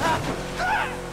Ha ha ha!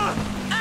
Ah!